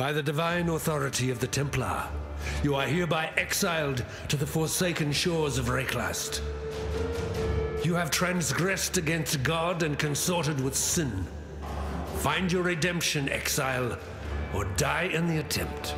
By the divine authority of the Templar, you are hereby exiled to the forsaken shores of Wraeclast. You have transgressed against God and consorted with sin. Find your redemption, exile, or die in the attempt.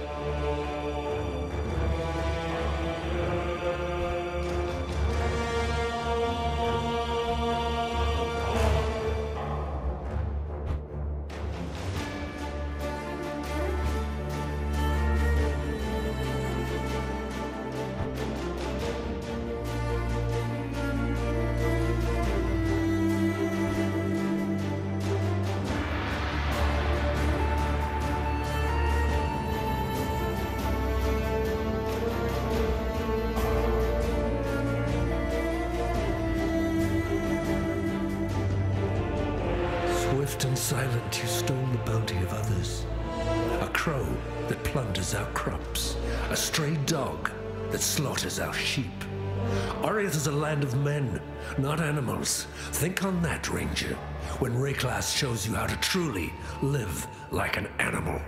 On that, Ranger, when Wraeclast shows you how to truly live like an animal.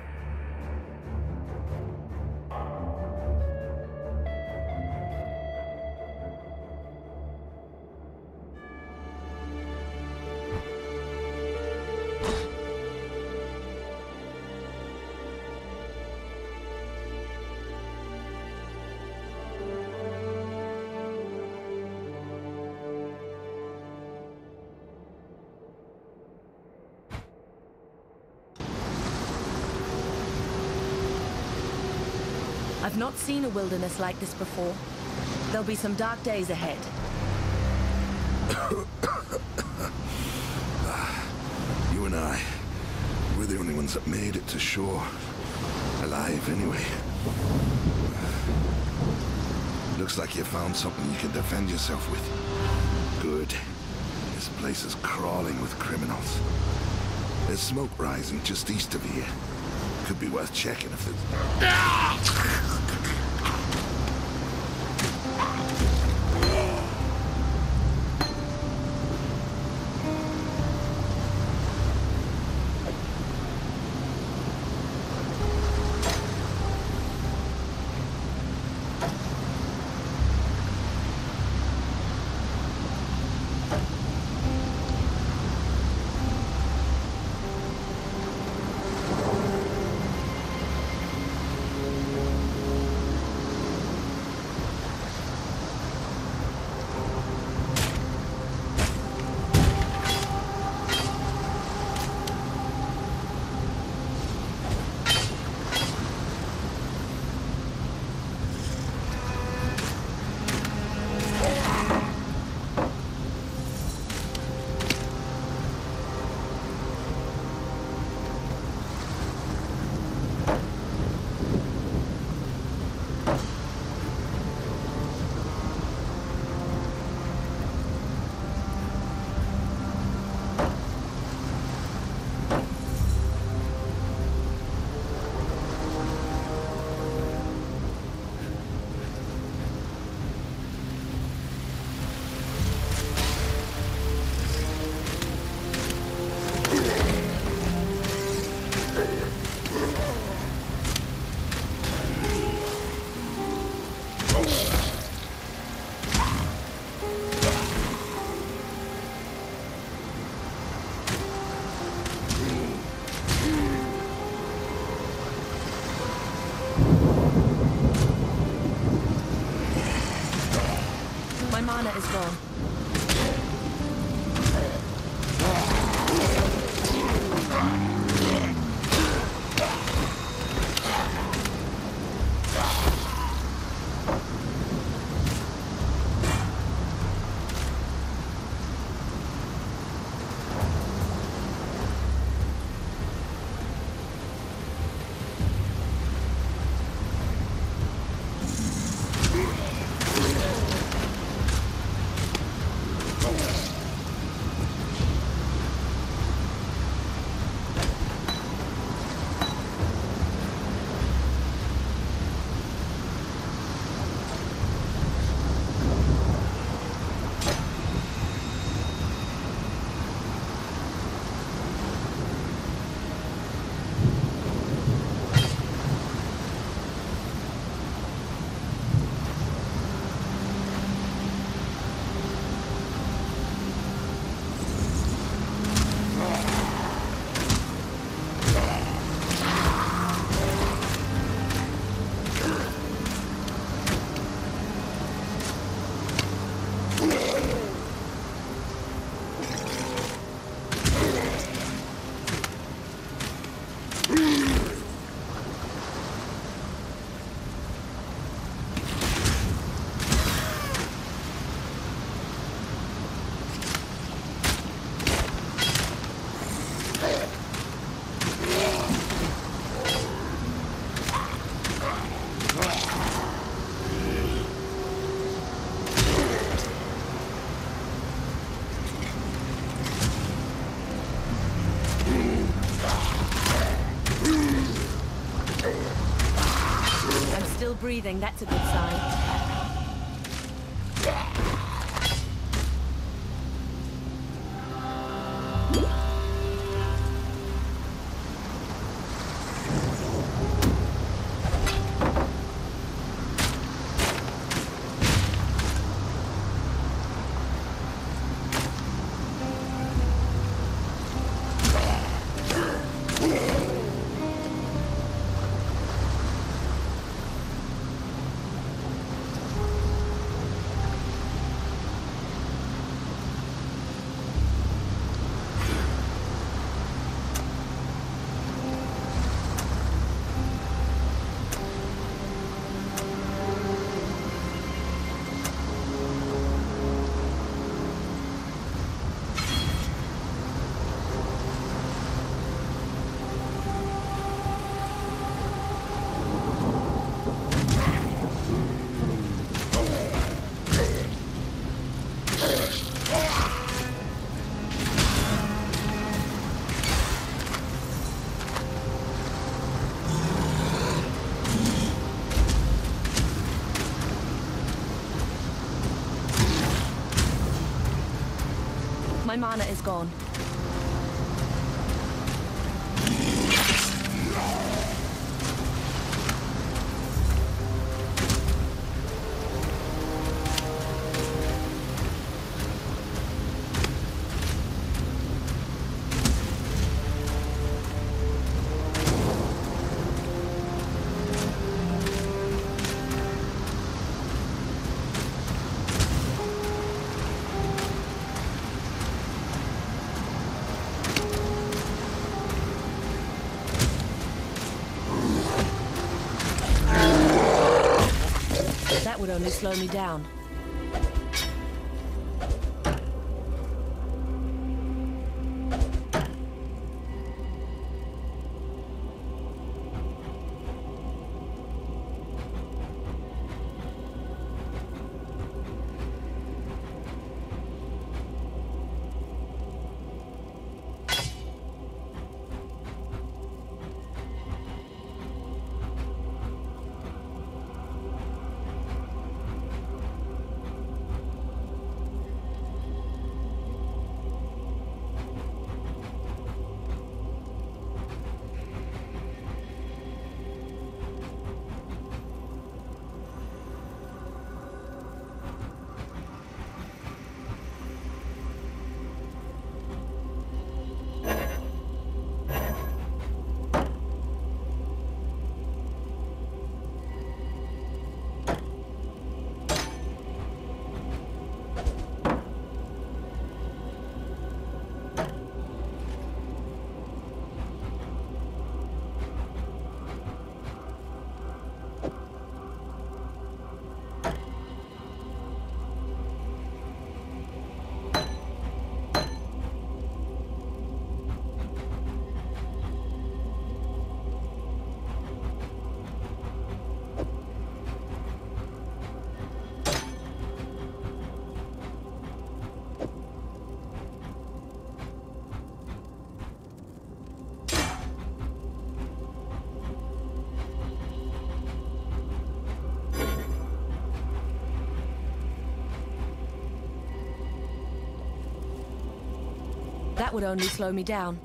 Not seen a wilderness like this before. There'll be some dark days ahead. You and I, we're the only ones that made it to shore. Alive, anyway. Looks like you found something you can defend yourself with. Good. This place is crawling with criminals. There's smoke rising just east of here. Could be worth checking if there's... Ah! Breathing, that's a good sign. My mana is gone. Only slow me down. That would only slow me down.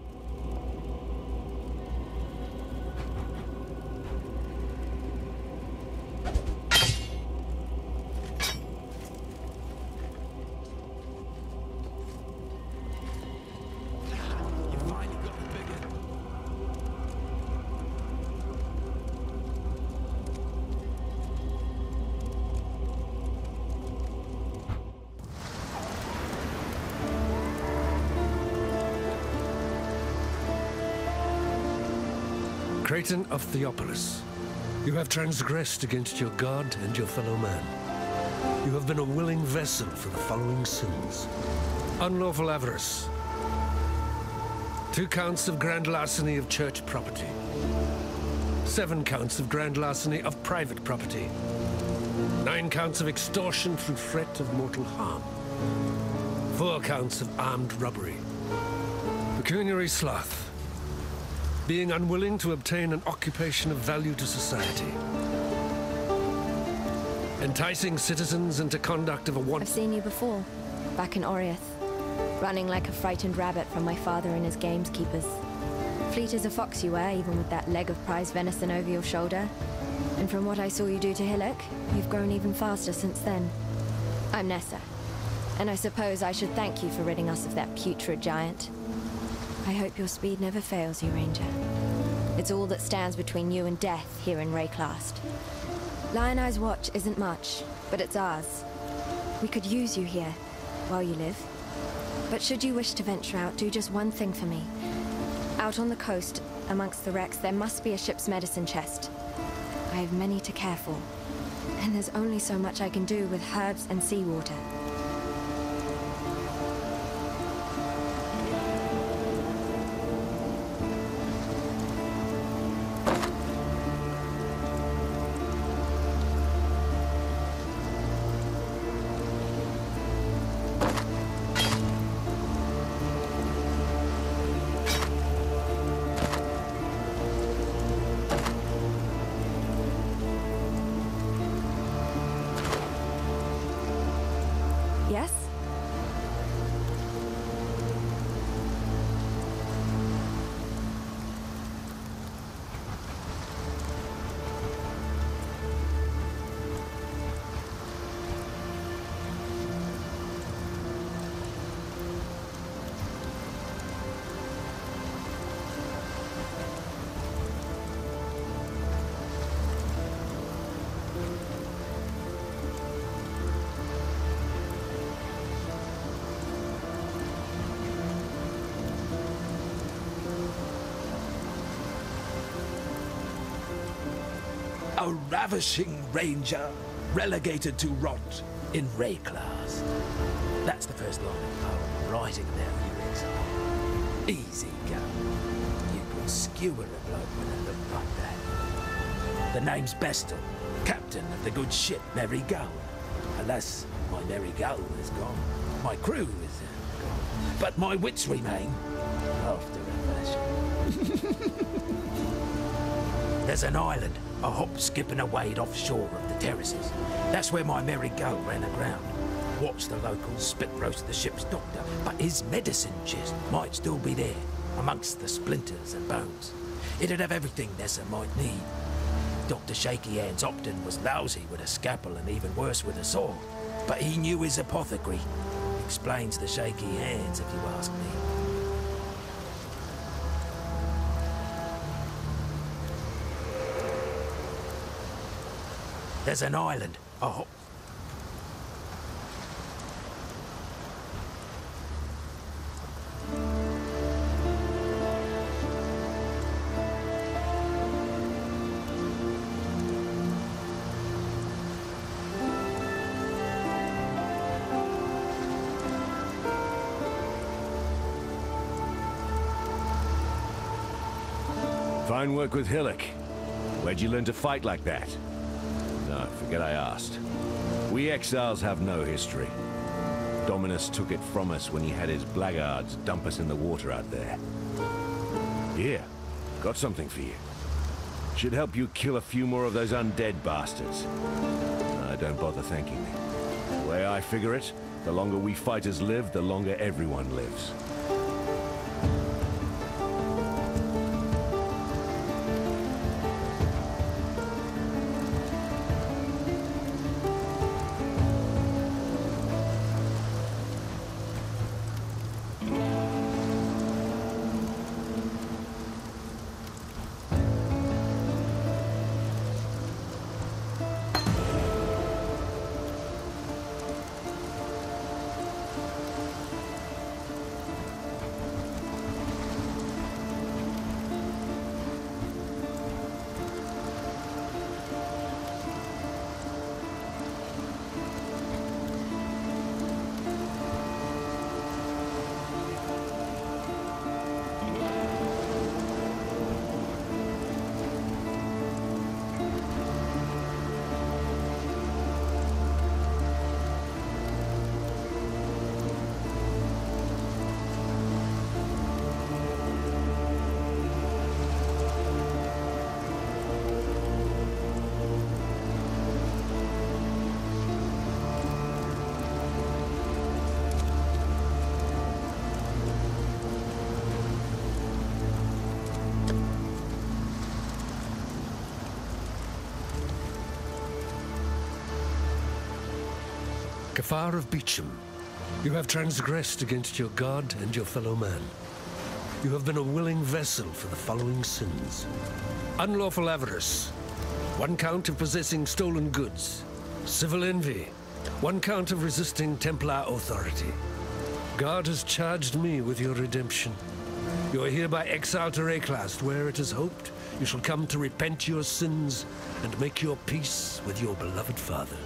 Of Theopolis, you have transgressed against your god and your fellow man. You have been a willing vessel for the following sins. Unlawful avarice. Two counts of grand larceny of church property. Seven counts of grand larceny of private property. Nine counts of extortion through threat of mortal harm. Four counts of armed robbery. Pecuniary sloth being unwilling to obtain an occupation of value to society. Enticing citizens into conduct of a one... I've seen you before, back in Oriath. Running like a frightened rabbit from my father and his gameskeepers. Fleet as a fox you were, even with that leg of prize venison over your shoulder. And from what I saw you do to Hillock, you've grown even faster since then. I'm Nessa. And I suppose I should thank you for ridding us of that putrid giant. I hope your speed never fails you, Ranger. It's all that stands between you and death here in Wraeclast. Lioneye's Watch isn't much, but it's ours. We could use you here, while you live. But should you wish to venture out, do just one thing for me. Out on the coast, amongst the wrecks, there must be a ship's medicine chest. I have many to care for. And there's only so much I can do with herbs and seawater. A ravishing ranger, relegated to rot in Wraeclast. That's the first line of poem writing down your exile. Easy go. You could skewer a bloke when it looked like that. The name's Bestel, captain of the good ship Merry Gowan. Alas, my Merry Gowan is gone. My crew is uh, gone. But my wits remain, after a fashion. There's an island, a hop, skip and a wade offshore of the terraces. That's where my merry go ran aground. Watched the locals spit roast the ship's doctor, but his medicine chest might still be there, amongst the splinters and bones. It'd have everything Nessa might need. Dr. Shaky Hands Opton was lousy with a scalpel and even worse with a saw, but he knew his apothecary. Explains the shaky hands, if you ask me. There's an island, hop. Fine work with Hillock. Where'd you learn to fight like that? Forget I asked. We exiles have no history. Dominus took it from us when he had his blackguards dump us in the water out there. Here, got something for you. Should help you kill a few more of those undead bastards. No, don't bother thanking me. The way I figure it, the longer we fighters live, the longer everyone lives. Kafar of Beecham, you have transgressed against your god and your fellow man. You have been a willing vessel for the following sins. Unlawful avarice, one count of possessing stolen goods. Civil envy, one count of resisting Templar authority. God has charged me with your redemption. You are hereby exiled to Wraeclast, where it is hoped you shall come to repent your sins and make your peace with your beloved father.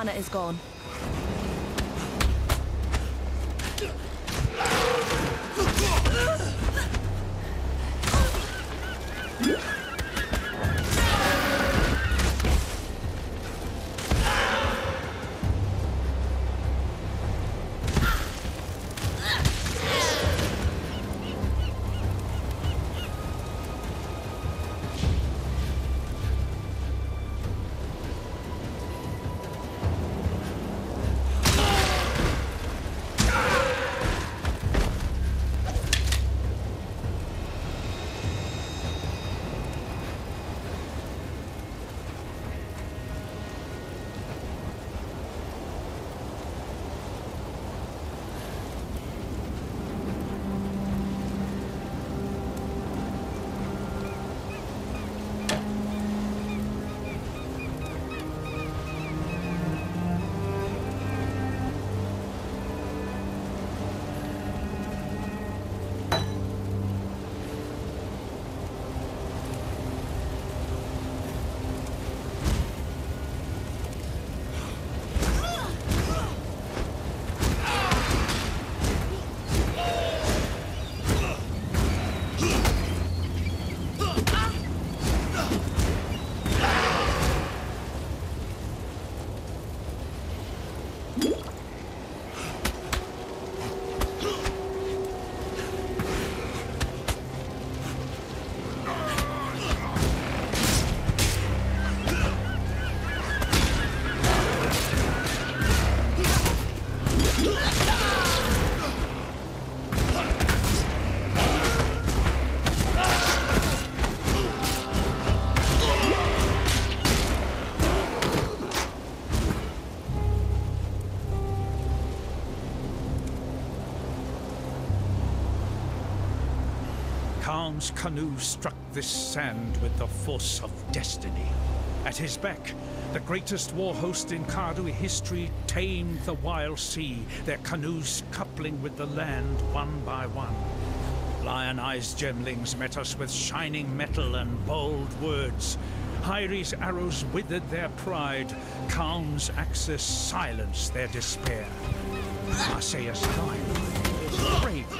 Mana is gone. Kaom's canoe struck this sand with the force of destiny. At his beck, the greatest war host in Karui history tamed the wild sea, their canoes coupling with the land one by one. Lioneye's gemlings met us with shining metal and bold words. Hyrri's arrows withered their pride. Kaom's axes silenced their despair. Marseilles Khan brave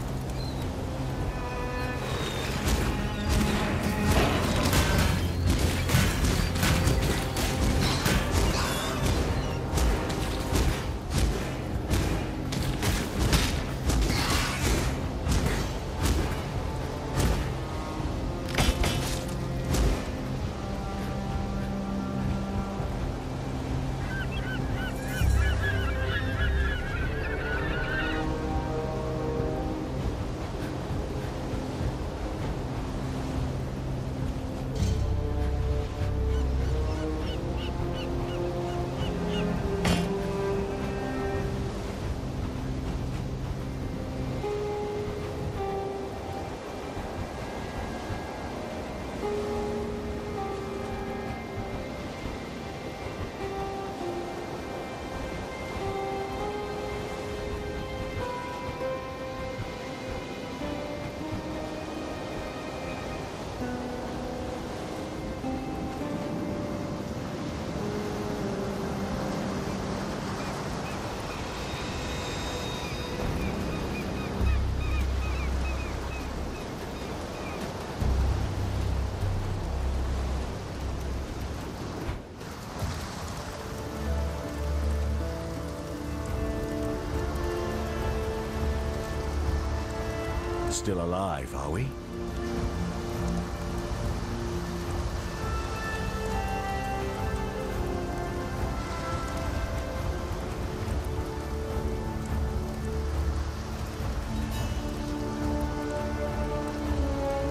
Still alive, are we?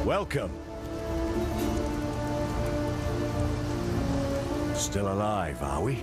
Welcome. Still alive, are we?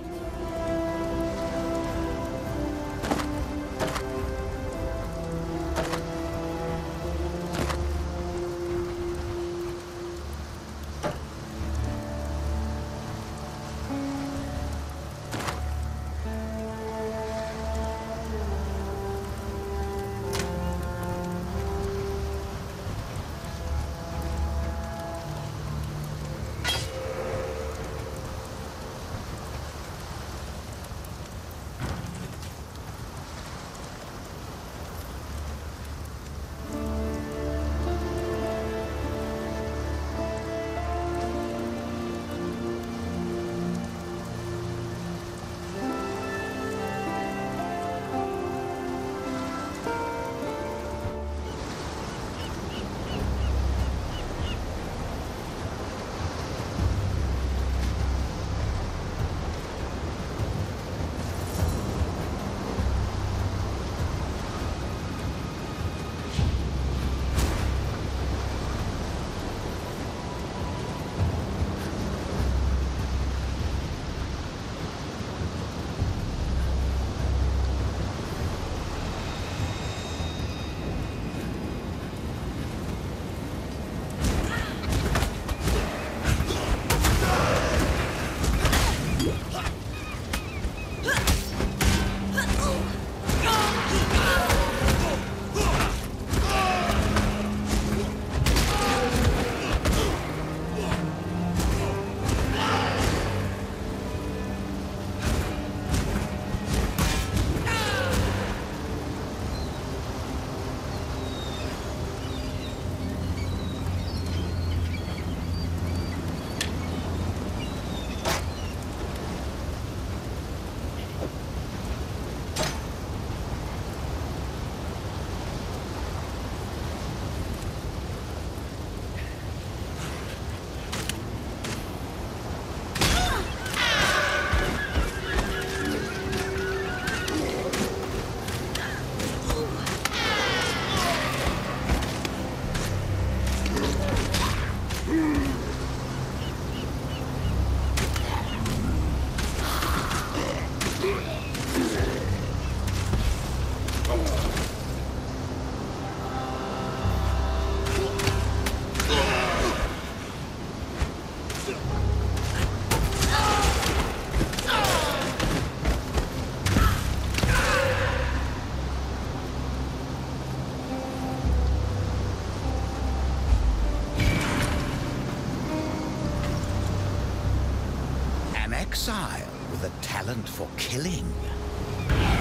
With a talent for killing.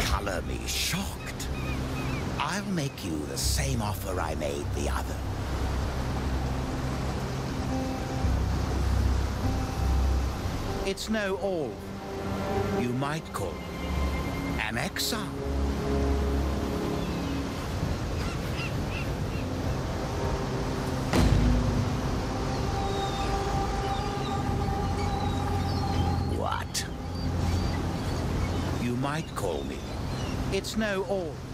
Color me shocked. I'll make you the same offer I made the other. It's no all. You might call an exile. It's no all.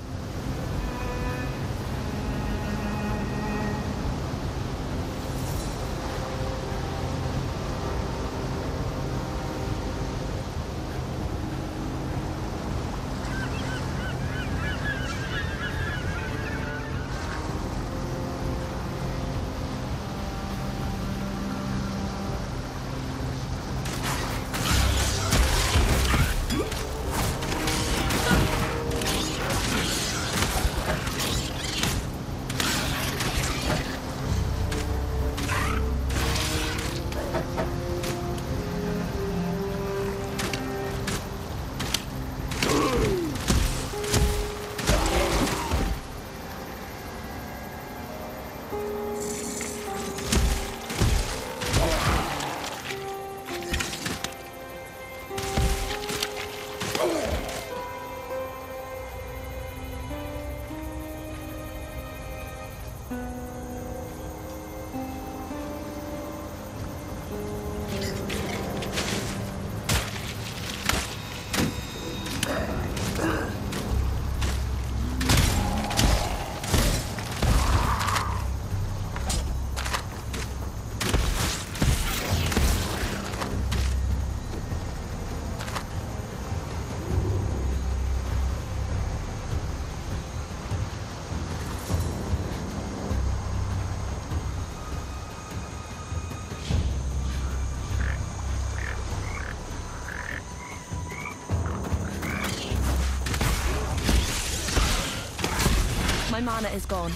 Mana is gone.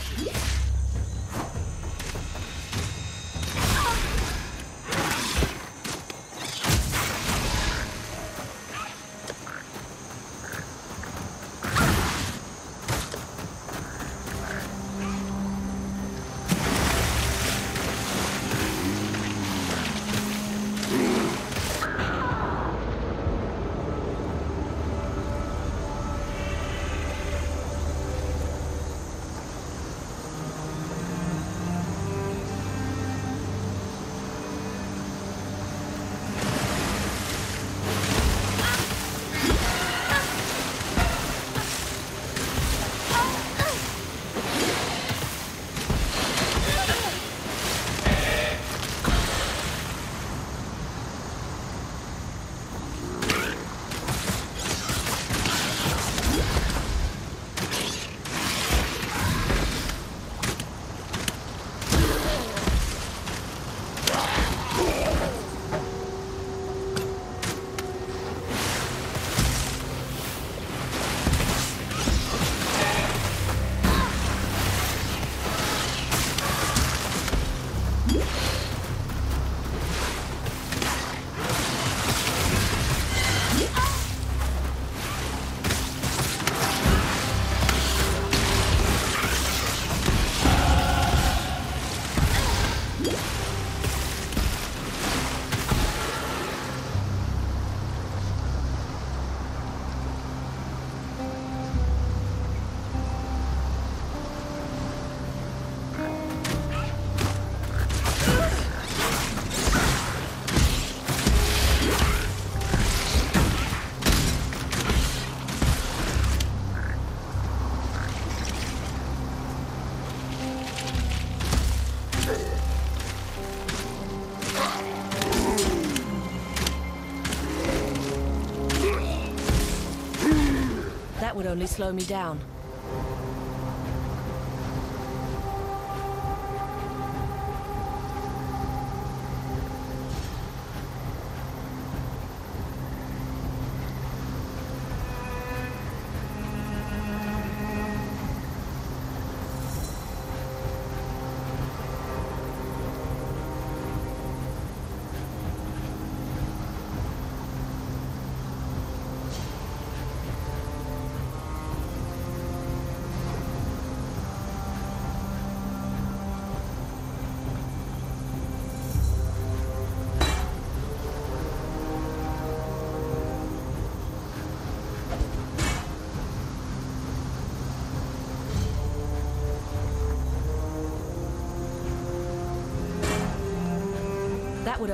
Slow me down.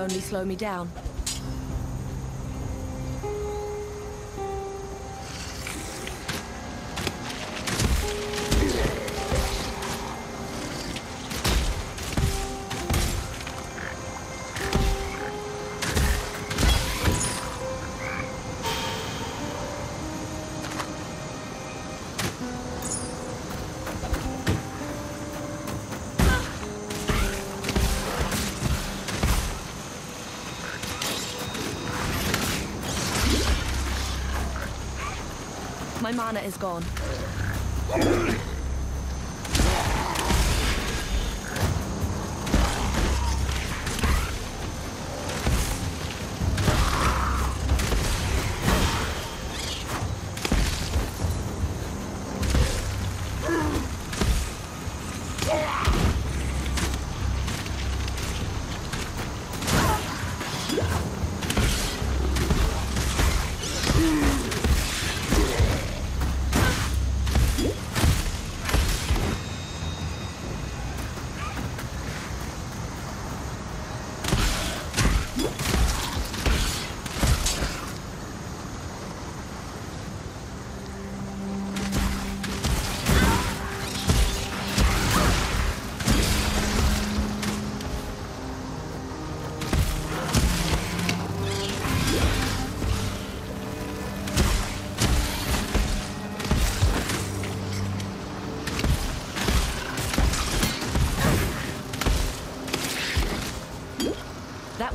Only slow me down. My mana is gone.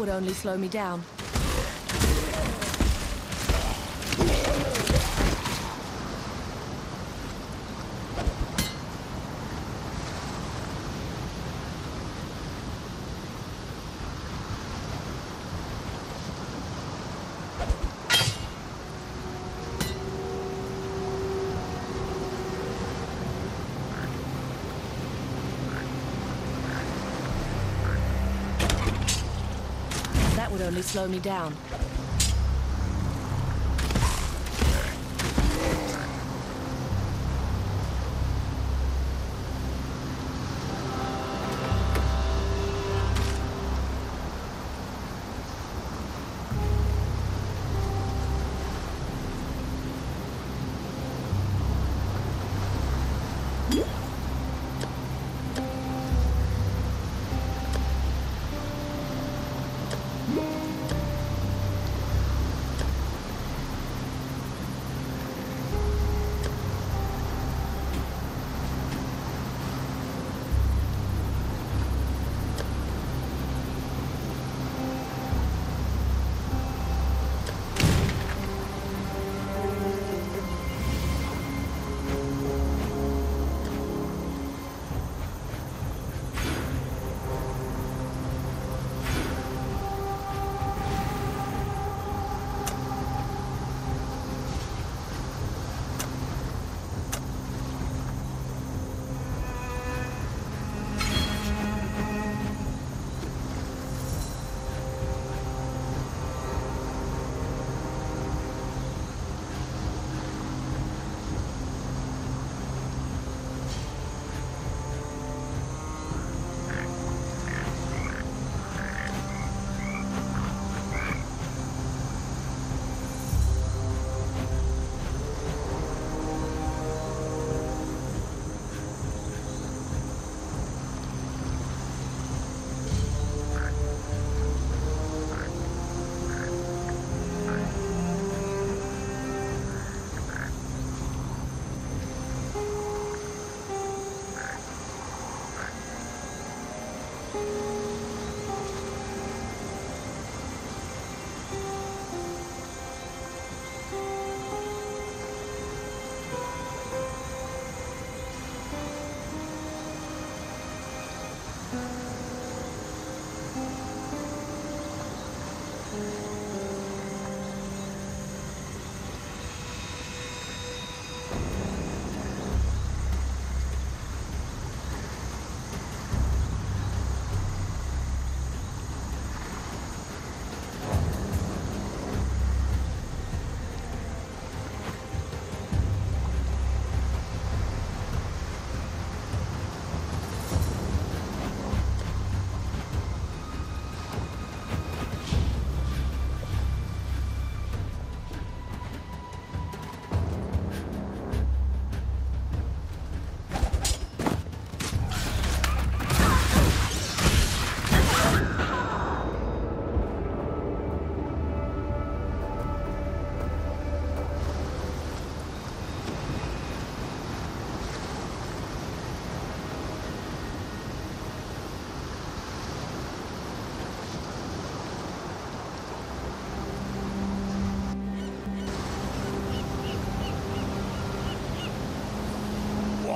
Would only slow me down. Would only slow me down.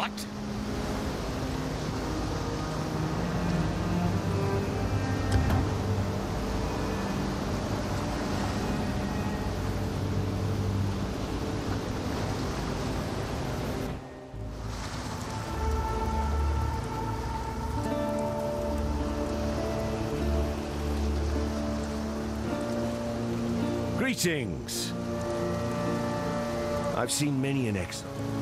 What? Greetings! I've seen many an exile.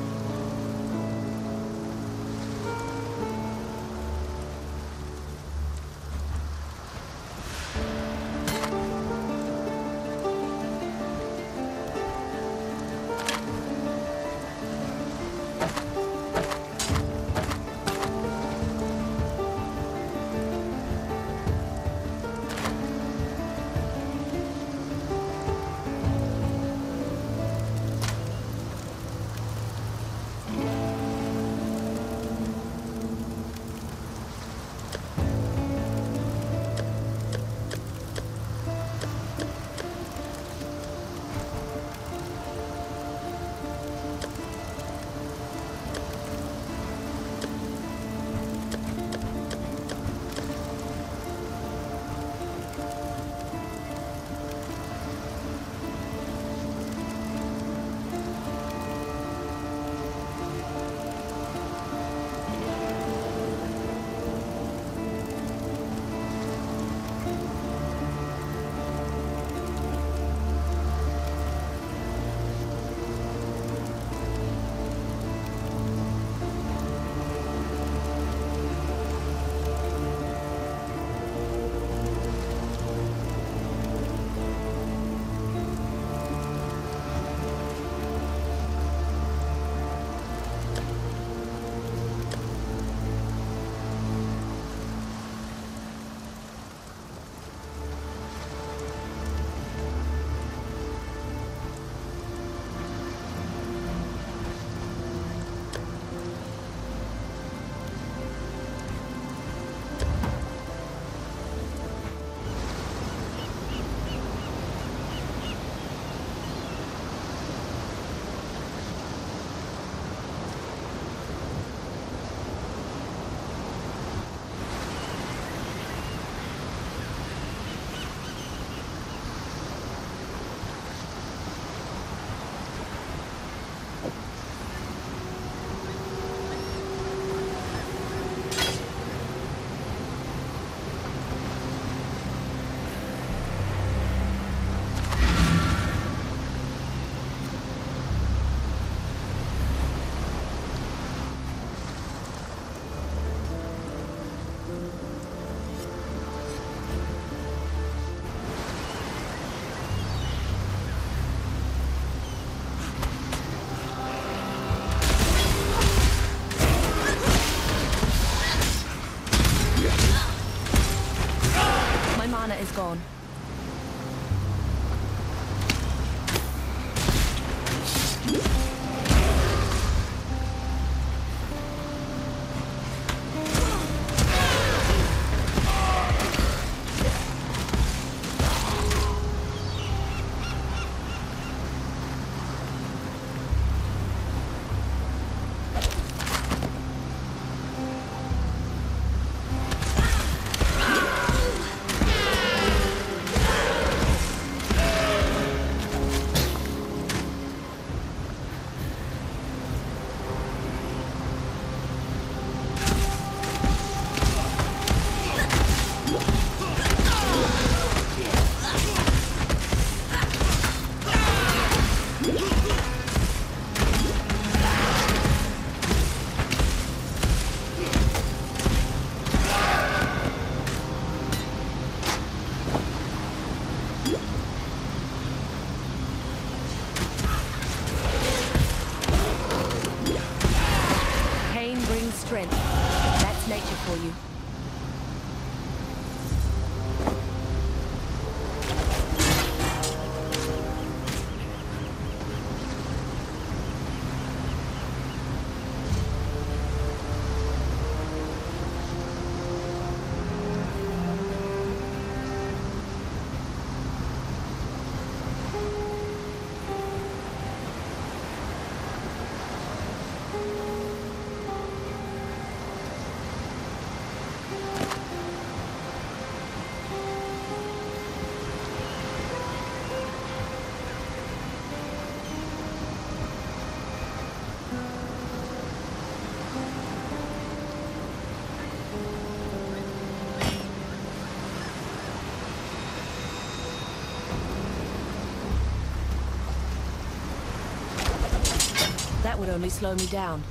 Would only slow me down.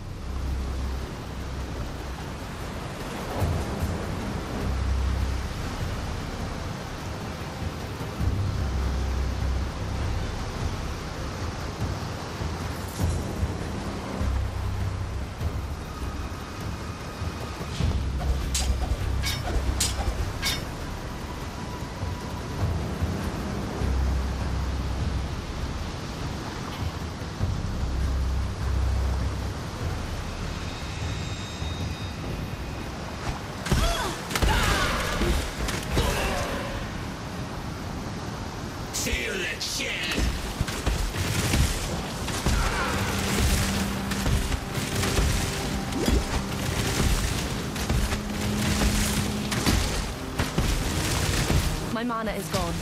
Mana is gone.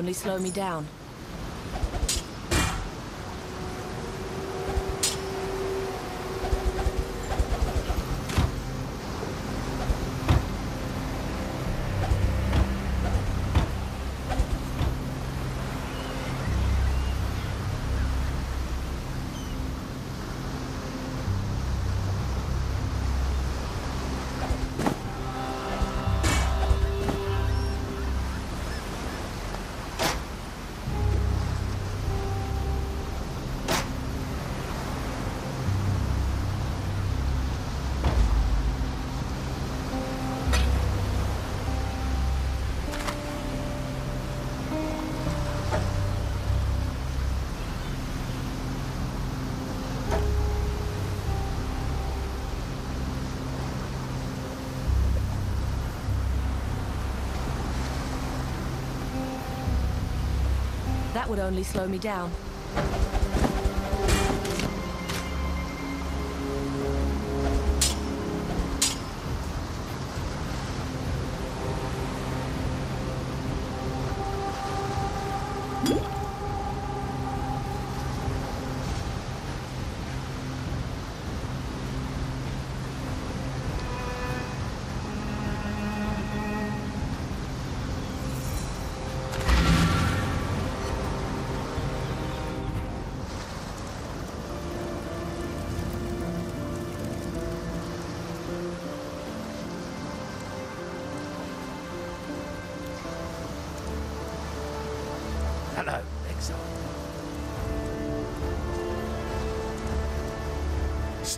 Only slow me down. Would only slow me down.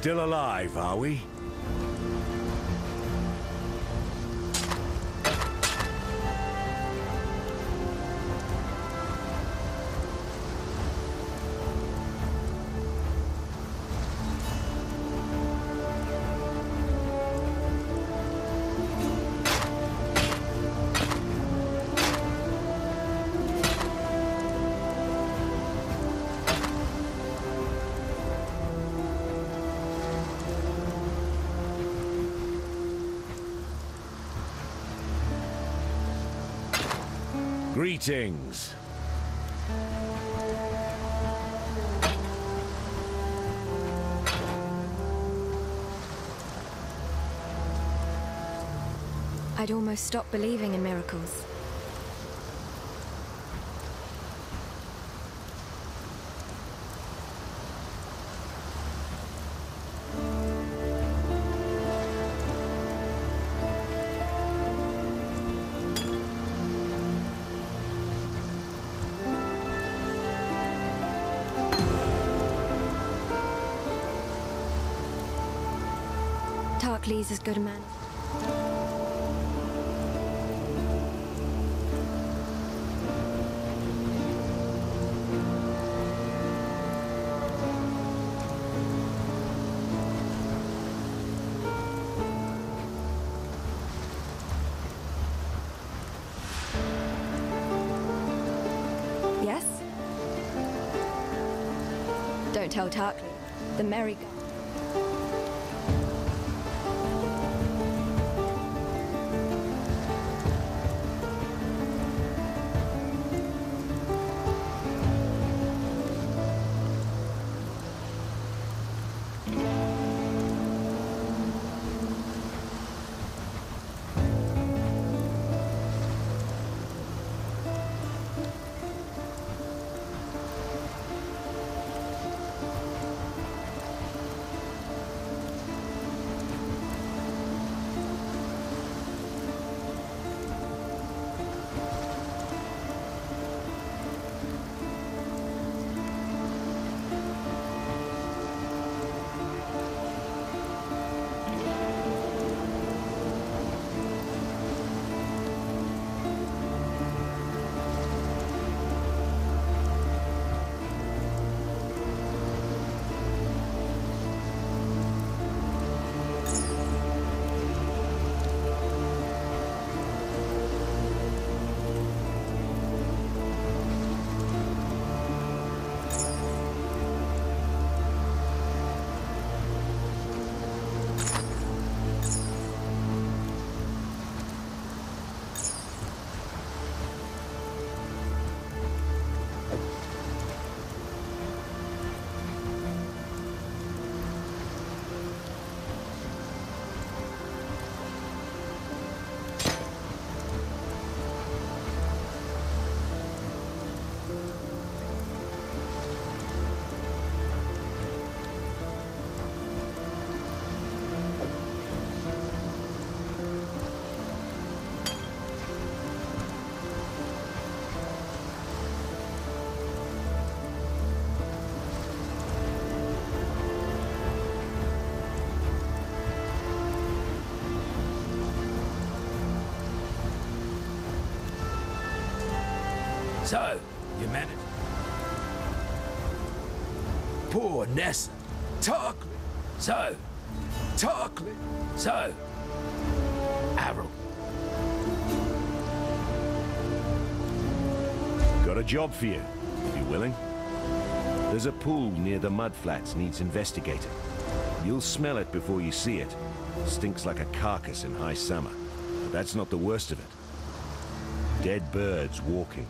Still alive, are we? Greetings. I'd almost stopped believing in miracles. Tarkleigh's as good a man. Yes? Don't tell Tarkleigh. The merry So, humanity. Poor Nessa. Tarkleigh. So, Tarkleigh. So, Arrow. Got a job for you, if you're willing. There's a pool near the mudflats needs investigating. You'll smell it before you see it. Stinks like a carcass in high summer. But that's not the worst of it. Dead birds walking.